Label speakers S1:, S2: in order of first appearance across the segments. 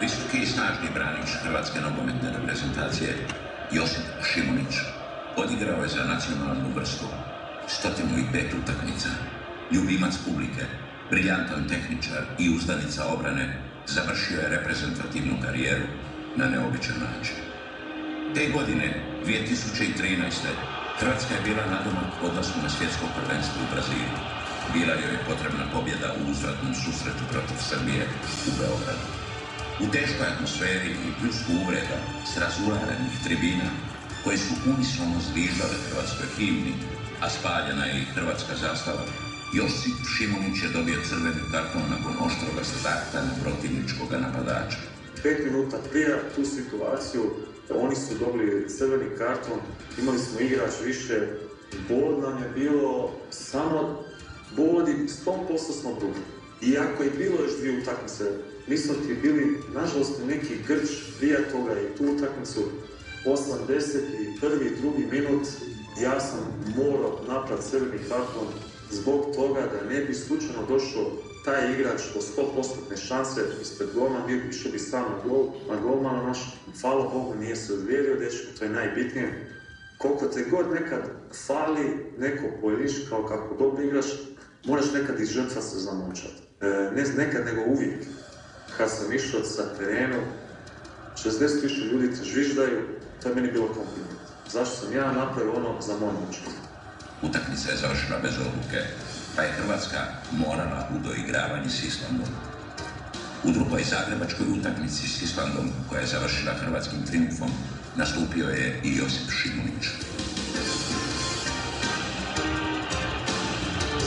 S1: Visoki i snažni branič Hrvatske nogometne reprezentacije Josip Šimunić odigrao je za nacionalnu vrstu 105 utakmica. Ljubimac publike, briljantan tehničar i uzdanica obrane završio je reprezentativnu karijeru na neobičan način. Te godine, 2013. Hrvatska je bila nadomak odlasku na svjetsko prvenstvo u Brazilu. Bila joj je potrebna pobjeda u uzvratnom susretu protiv Srbije u Beogradu. U teškoj atmosferi i pljusku uvreda s razularenih tribina koje su unisono zviždale hrvatskoj himni, a spaljena je i hrvatska zastava, Josip Šimunić je dobio crveni karton nakon oštroga starta na protivničkog napadača.
S2: Pet minuta prije tu situaciju oni su dobili crveni karton, imali smo igrač više, bod nam je bilo samo bod i 100% smo drugi. Iako je bilo još dvije utakmice, mi smo ti bili, nažalost, neki grč prije toga i tu utakmicu, 80. prvi, drugi minut, ja sam morao napraviti crveni karton zbog toga da ne bi slučajno došao taj igrač po 100% šanse ispred golmana, išao bi sam na gol, na naš, hvala Bogu nije se odvijerio dečko, to je najbitnije. Koliko te god nekad fali neko pojedinč kao kako dobro igraš, moraš nekad iz žrtva se zamočati. E, ne nekad, nego uvijek. Kad sam išao sa terenu, 60.000 ljudi te žviždaju, to je meni bilo kompliment. Zašto sam ja napravio ono za moj mučak?
S1: Utakmica je završila bez odluke, pa je Hrvatska morala u doigravanje s Islandom. U drugoj zagrebačkoj utakmici s Islandom, koja je završila hrvatskim triumfom, nastupio je i Josip Šimunić.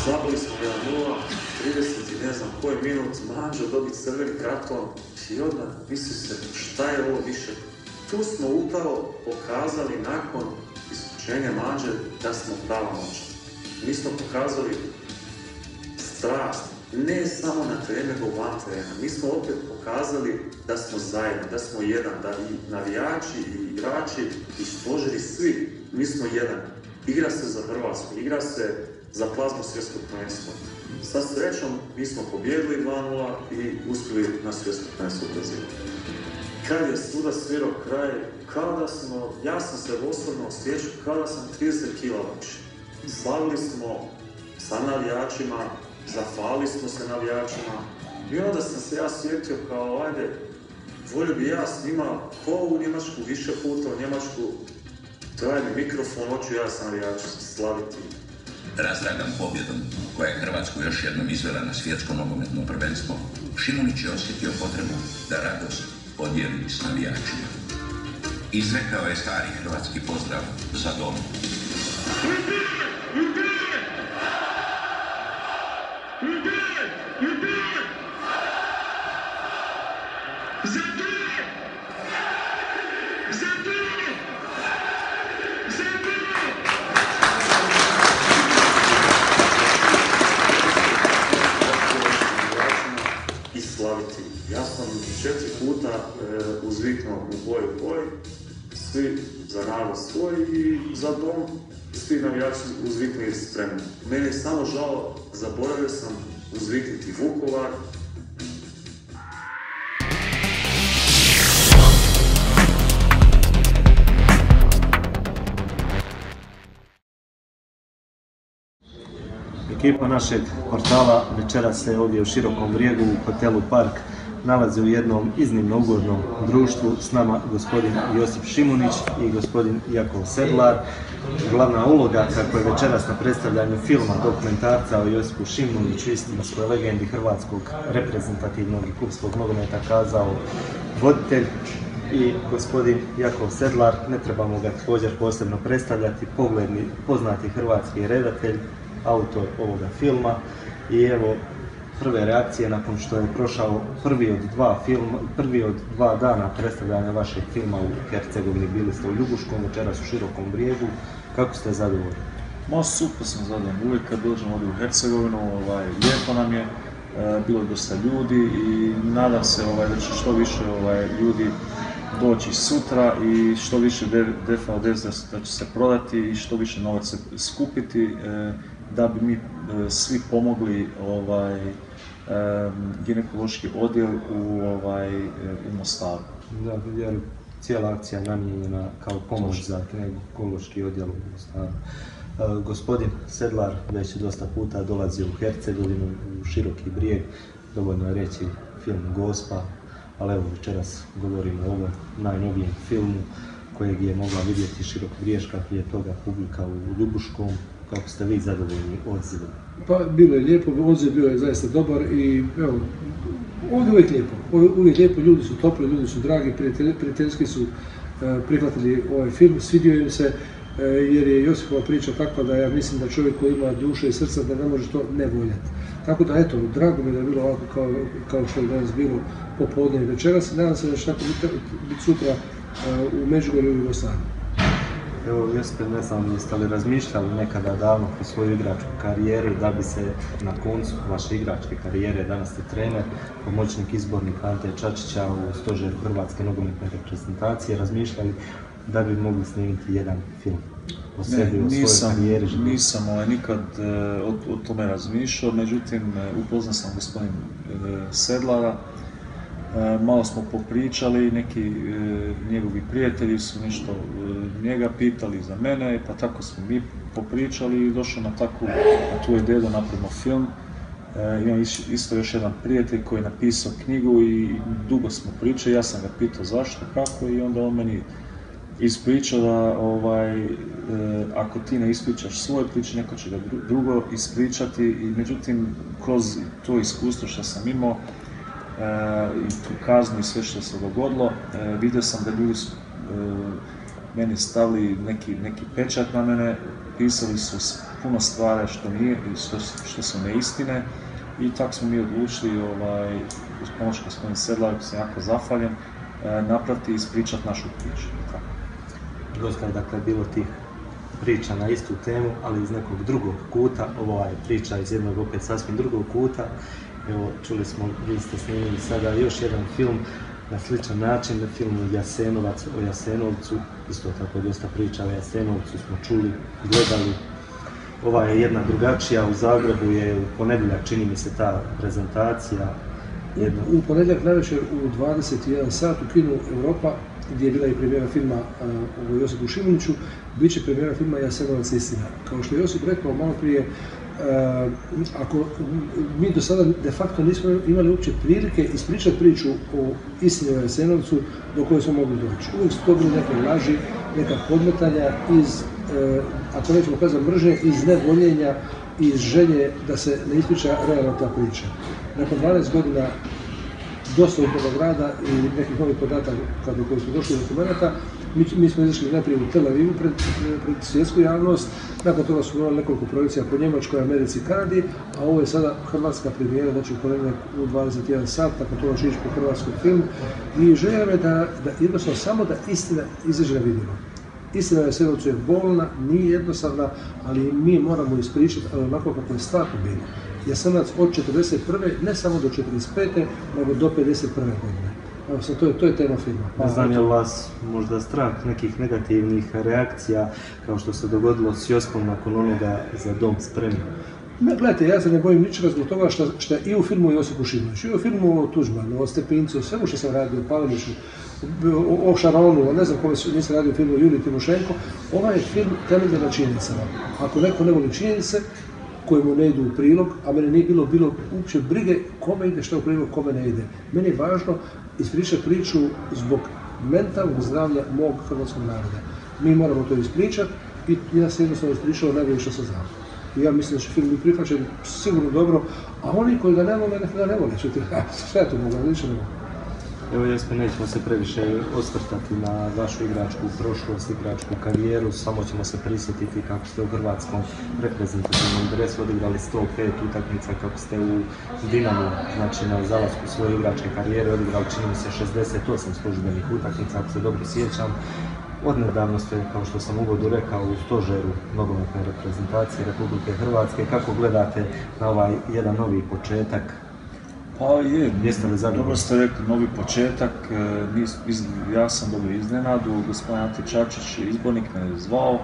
S2: Zabili smo 1-0, 30 i ne znam koji minut, Manđo dobi crveni karton i odmah misli se šta je ovo više. Tu smo upravo pokazali nakon isključenja Manđe da smo prava moć. Mi smo pokazali strast, ne samo na terenu, nego van terena. Mi smo opet pokazali da smo zajedno, da smo jedan, da i navijači, i igrači, i stožeri, svi, mi smo jedan. Igra se za Hrvatsku, igra se za plazmu svjetskog prvenstva. Sa srećom, mi smo pobjedili 2-0 i uspjeli na svjetsko prvenstvo u Brazilu. Kad je suda svirao kraj, kao da smo, ja sam se osobno osjećao kao da sam 30 kila. Slavili smo sa navijačima, zahvalili smo se navijačima i onda sam se ja sjetio kao, ajde, volio bi ja snimao ko u Njemačku, više puta u Njemačku, daj mi mikrofon, hoću ja sa navijačima slaviti.
S1: Razdragan pobjedom, koja je Hrvatsku još jednom izvela na svjetsko nogometno prvenstvo, Šimunić je osjetio potrebu da radost podijeli s navijačima. Izrekao je stari hrvatski pozdrav za dom.
S2: Puta e, uzviknuo u boj u boj, svi za narod svoj i za dom, svi navijači uzviknuli spremni. Meni je samo žao, zaboravio sam uzviknuti Vukovar,
S3: Ekipa našeg portala večeras se ovdje u Širokom brijegu u hotelu Park nalazi u jednom iznimno ugodnom društvu s nama gospodin Josip Šimunić i gospodin Jakov Sedlar. Glavna uloga kako je večeras na predstavljanju filma dokumentarca o Josipu Šimuniću, istinskoj legendi hrvatskog reprezentativnog i klubskog nogometa kazao voditelj i gospodin Jakov Sedlar, ne trebamo ga također posebno predstavljati, pogledni, poznati hrvatski redatelj, autor ovoga filma i evo prve reakcije nakon što je prošao prvi od dva filma, prvi od dva dana predstavljanja vašeg filma u Hercegovini, bili ste u Ljubuškom, večeras u Širokom brijegu, kako ste zadovoljni?
S4: Ma super sam zadovoljan, uvijek kad dođem ovdje u Hercegovinu, ovaj, lijepo nam je, e, bilo je dosta ljudi i nadam se ovaj, da će što više ovaj, ljudi doći sutra i što više DFA da, će se prodati i što više novaca skupiti e, da bi mi e, svi pomogli ovaj, ginekološki odjel u, ovaj, u Mostaru.
S3: Da, jer cijela akcija namijenjena kao pomoć za ginekološki odjel u Mostaru. E, gospodin Sedlar već dosta puta dolazio u Hercegovinu, u Široki brijeg, dovoljno je reći film Gospa, ali evo večeras govorimo o ovom najnovijem filmu kojeg je mogla vidjeti Širok briješka prije toga publika u Ljubuškom. Kako ste vi zadovoljni odzivom?
S5: Pa bilo je lijepo, odziv bio je zaista dobar i evo, ovdje uvijek lijepo. Uvijek lijepo, ljudi su topli, ljudi su dragi, prijateljski su e, prihvatili ovaj film, svidio im se e, jer je Josipova priča takva da ja mislim da čovjek koji ima duše i srca da ne može to ne voljeti. Tako da eto, drago mi da je bilo ovako kao, kao što je danas bilo popodne i večeras i nadam se da će tako biti sutra u Međugorju i Mostaru.
S3: Evo, Josip, ne znam, jeste li razmišljali nekada davno kroz svoju igračku karijeru da bi se na koncu vaše igračke karijere, danas ste trener, pomoćnik izbornik Ante Čačića u stožeru Hrvatske nogometne reprezentacije, razmišljali da bi mogli snimiti jedan film o sebi, o svojoj karijeri?
S4: Nisam ovaj, nikad e, o, tome razmišljao, međutim e, upoznao sam gospodin e, Sedlara, malo smo popričali, neki e, njegovi prijatelji su nešto e, njega pitali za mene, pa tako smo mi popričali i došao na takvu, na tu ideju da napravimo film. imam isto još jedan prijatelj koji je napisao knjigu i dugo smo pričali, ja sam ga pitao zašto, kako i onda on meni ispričao da ovaj, ako ti ne ispričaš svoje priče, neko će ga drugo ispričati i međutim kroz to iskustvo što sam imao, i tu kaznu i sve što se dogodilo, e, vidio sam da ljudi su e, meni stavili neki, neki pečat na mene, pisali su puno stvari što nije, što, što su neistine. I tako smo mi odlučili, ovaj, uz pomoć gospodin Sedlar, sam jako zafaljen, e, napraviti i ispričati našu priču.
S3: Dosta je dakle bilo tih priča na istu temu, ali iz nekog drugog kuta, ovo je priča iz jednog opet sasvim drugog kuta Evo, čuli smo, vi ste snimili sada još jedan film na sličan način, film Jasenovac o Jasenovcu, isto tako dosta priča o Jasenovcu smo čuli, gledali. Ova je jedna drugačija, u Zagrebu je u ponedjeljak, čini mi se ta prezentacija.
S5: Jedna. U ponedjeljak najviše u 21 sat u kinu Europa, gdje je bila i premijera filma o Josipu Šimuniću, bit će premijera filma Jasenovac istina. Kao što je Josip rekao malo prije, ako mi do sada de facto nismo imali uopće prilike ispričati priču o istini o do koje smo mogli doći. Uvijek su to bili neke laži, neka podmetanja iz, eh, ako nećemo kazati mržnje, iz nevoljenja, iz želje da se ne ispriča realno ta priča. Nakon 12 godina dosta upravnog rada i nekih novih podataka do koji su došli dokumenta, mi, smo izašli najprije u Tel Avivu pred, pred svjetsku javnost, nakon toga smo imali nekoliko projekcija po Njemačkoj, Americi i Kanadi, a ovo je sada hrvatska premijera, znači u u 21 sat, nakon toga će ići po hrvatskom film i želja je da, da jednostavno samo da istina izađe na vidjelo. Istina je sve je bolna, nije jednostavna, ali mi moramo ispričati onako kako je stvarno bilo. Jasanac od 41. ne samo do 45. nego do 51. godine. Evo to je, to je tema filma.
S3: Pa, ne znam je li vas možda strah nekih negativnih reakcija kao što se dogodilo s Jospom nakon onoga za dom spremno?
S5: Ne, gledajte, ja se ne bojim ničega zbog toga što, što i u filmu Josipu Šimoviću, i u filmu o Tuđmanu, o Stepincu, o svemu što sam radio, o Pavlišu, o, o Šaronu, ne znam kome nisam radio film o Juliji Timošenko, ovaj je film temeljen na činjenicama. Ako neko ne voli činjenice, kojemu ne idu u prilog, a mene nije bilo bilo uopće brige kome ide što u prilog, kome ne ide. Meni je važno ispričati priču zbog mentalnog zdravlja mog hrvatskog naroda. Mi moramo to ispričati i ja sam jednostavno ispričao najbolje što sam znao. I ja mislim da će film biti prihvaćen sigurno dobro, a oni koji ga ne vole, nek ga ne vole. Šta ja to mogu, ne mogu.
S3: Evo jesmo, nećemo se previše osvrtati na vašu igračku prošlost, igračku karijeru, samo ćemo se prisjetiti kako ste u hrvatskom reprezentativnom dresu odigrali 105 utakmica, kako ste u Dinamu, znači na zalasku svoje igračke karijere odigrali čini mi se 68 službenih utakmica, ako se dobro sjećam. Odnedavno ste, kao što sam uvodu rekao, u stožeru nogometne reprezentacije Republike Hrvatske. Kako gledate na ovaj jedan novi početak
S4: pa je, dobro ste rekli, novi početak, e, ja sam dobio iznenadu, gospodin Ante Čačić, izbornik me je zvao,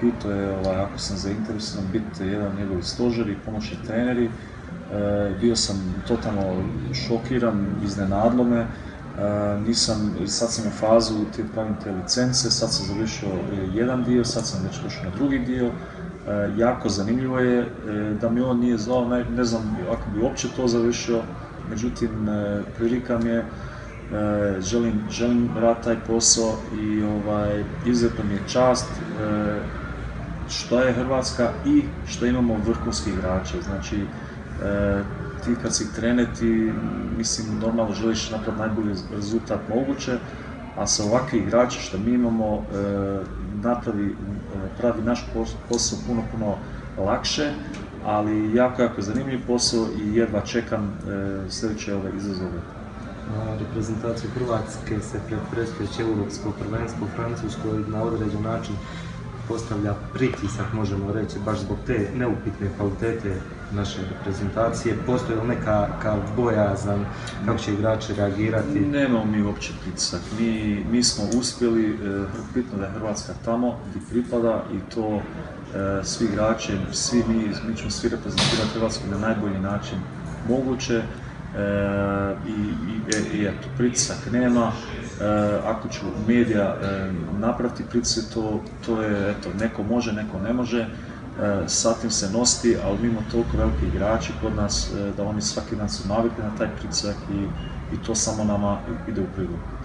S4: pitao je ovaj, ako sam zainteresovan biti jedan njegovi i pomoćni treneri, bio sam totalno šokiran, iznenadlo me, nisam, sad sam u fazu te pravim te licence, sad sam završio jedan dio, sad sam već došao na drugi dio, jako zanimljivo je da mi on nije zvao, ne, znam ako bi uopće to završio, međutim prilika mi je E, želim, želim raditi taj posao i ovaj, izuzetno mi je čast e, što je Hrvatska i što imamo vrhunski igrače. Znači, e, ti kad si trener, ti mislim normalno želiš napraviti najbolji rezultat moguće, a sa ovakvi igrači što mi imamo napravi, pravi naš posao puno, puno lakše, ali jako, jako zanimljiv posao i jedva čekam sljedeće ove izazove
S3: reprezentaciju Hrvatske se pred predstojeće europsko prvenstvo u Francuskoj na određen način postavlja pritisak, možemo reći, baš zbog te neupitne kvalitete naše reprezentacije. Postoji li neka kao bojazan, kako će igrači reagirati?
S4: Nemamo mi uopće pritisak. Mi, mi smo uspjeli, e, bitno da je Hrvatska tamo gdje pripada i to e, svi igrači, svi mi, mi ćemo svi reprezentirati Hrvatsku na najbolji način moguće. E, i, i, eto, pritisak nema, e, ako ću medija e, napraviti pritisak, to, to je, eto, neko može, neko ne može, sa tim se nositi, ali mi imamo toliko veliki igrači kod nas da oni svaki dan su navikli na taj pritisak i, i to samo nama ide u prilog.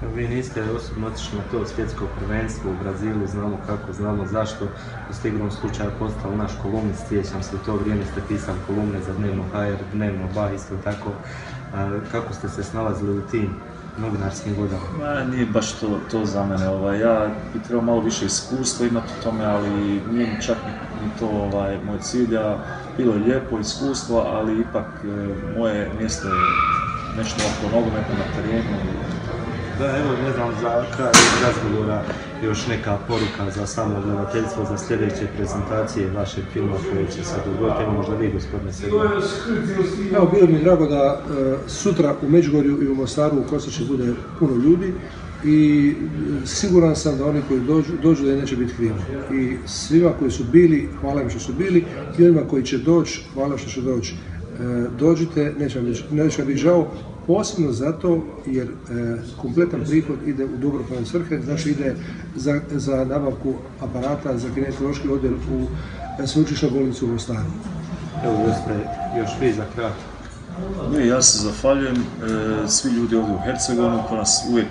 S3: Vi niste osobno otišli na to svjetsko prvenstvo u Brazilu, znamo kako, znamo zašto. U stigrom slučaju postao naš kolumnist, sjećam se u to vrijeme ste pisali kolumne za Dnevno HR, Dnevno Ba, isto tako. kako ste se snalazili u tim novinarskim vodama?
S4: Ma, nije baš to, to za mene. Ovaj, ja bi trebao malo više iskustva imati u tome, ali nije čak ni, to ovaj, moj cilj. Bilo je lijepo iskustvo, ali ipak e, moje mjesto je nešto oko nogometa na terenu
S3: da, evo, ne znam, za kraj razgovora još neka poruka za samo gledateljstvo za sljedeće prezentacije vašeg filma koje će se dogoditi, evo možda vi gospodine Sedman.
S5: Evo, bilo mi drago da e, sutra u Međugorju i u Mostaru u Kosači bude puno ljudi i e, siguran sam da oni koji dođu, da neće biti krivi. I svima koji su bili, hvala im što su bili, i onima koji će doći, hvala što će doći. E, dođite, neće vam biti žao, posebno zato jer e, kompletan prihod ide u dobrotvorne svrhe, znači ide za, za nabavku aparata za kinetološki odjel u e, sveučilišnoj bolnicu u Mostaru.
S3: Evo još vi za kraj.
S4: Ne, ja se zahvaljujem e, svi ljudi ovdje u Hercegovini koji nas uvijek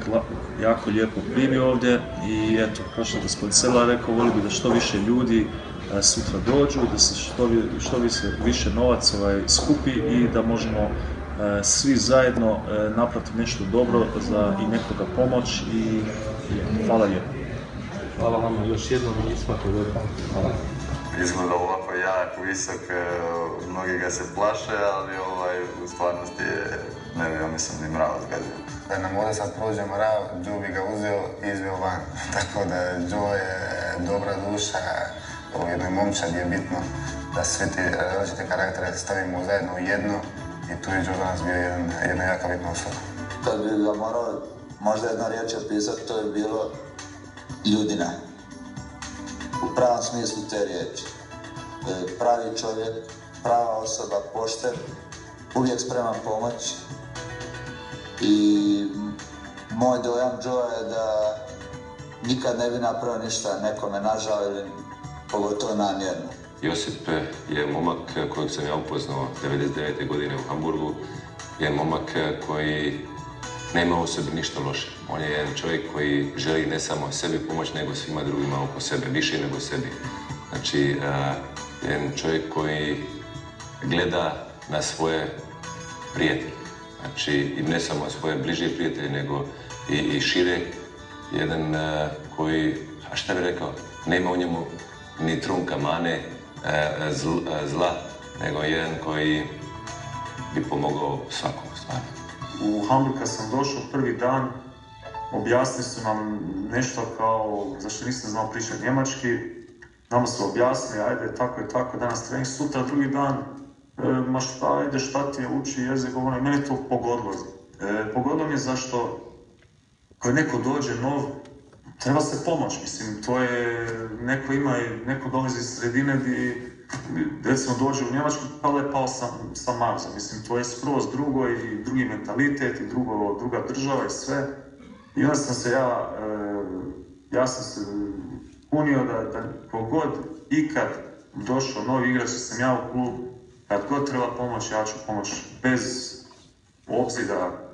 S4: jako lijepo primi ovdje i eto, kao što gospodin Sela rekao, voli bi da što više ljudi e, sutra dođu, da se što, što više novac ovaj, skupi i da možemo svi zajedno e, napraviti nešto dobro za i nekoga pomoć i hvala lijepo.
S3: Hvala vam još jednom i svako dobro. Hvala.
S6: Izgleda ovako jak, visok, e, mnogi ga se plaše, ali ovaj, u stvarnosti je, ne bi ja mislim, ni mrav zgazio. Da nam ovdje sad prođe mrav, Joe bi ga uzeo i izveo van. Tako da Joe je dobra duša, u jednoj momčadi je bitno da sve te različite karaktere stavimo zajedno u jedno i tu je Jordan bio jedan, jedna jaka bitna osoba.
S7: Kad bi ga morao možda jedna riječ opisati, to je bilo ljudina. U pravom smislu te riječi. Pravi čovjek, prava osoba, pošten, uvijek spreman pomoć. I moj dojam Joe je da nikad ne bi napravio ništa nekome nažao ili pogotovo namjerno.
S8: Josip je momak kojeg sam ja upoznao 99. godine u Hamburgu. Je momak koji nema u sebi ništa loše. On je jedan čovjek koji želi ne samo sebi pomoć, nego svima drugima oko sebe, više nego sebi. Znači, jedan čovjek koji gleda na svoje prijatelje. Znači, i ne samo svoje bliže prijatelje, nego i, šire. Jedan koji, a šta bi rekao, nema u njemu ni trunka mane, zla, nego jedan koji bi pomogao svakom stvarno.
S9: U Hamburg kad sam došao prvi dan, objasnili su nam nešto kao, zašto nisam znao pričati njemački, nama su objasnili, ajde, tako je tako, danas trening, sutra, drugi dan, e, ma šta, ajde, šta ti je, uči jezik, govori, meni to pogodilo. E, pogodilo mi je zašto, kad neko dođe nov, treba se pomoć, mislim, to je, neko ima, neko dolazi iz sredine gdje
S2: recimo dođe u Njemačku, pa je pao sa, sa Marsa. Mislim, to je skroz drugo i drugi mentalitet i drugo, druga država i sve. I onda sam se ja, e, ja sam se punio da, da kogod ikad došao novi igrač, sam ja u klub, kad god treba pomoć, ja ću pomoć bez obzira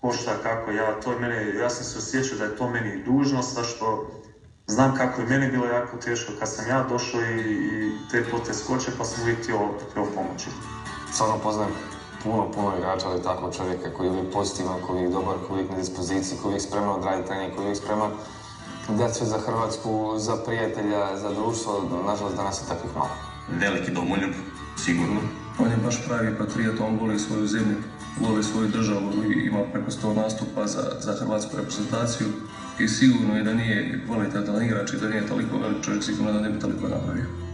S2: ko šta kako ja, to je mene, ja sam se osjećao da je to meni dužnost, zato što znam kako je meni bilo jako teško kad sam ja došao i, i te poteškoće pa sam uvijek htio, htio pomoći.
S10: Stvarno poznajem puno, puno igrača, ali tako čovjeka koji je uvijek pozitivan, koji je uvijek dobar, koji je uvijek na dispoziciji, koji je uvijek spreman odraditi trening, koji je uvijek spreman dati sve za Hrvatsku, za prijatelja, za društvo, nažalost danas je takvih malo.
S11: Veliki domoljub, sigurno. On je baš pravi patriot, on voli svoju zemlju, voli svoju državu i ima preko sto nastupa za, za hrvatsku reprezentaciju i sigurno je da nije kvalitetan igrač i da nije toliko velik čovjek, sigurno da ne bi toliko napravio.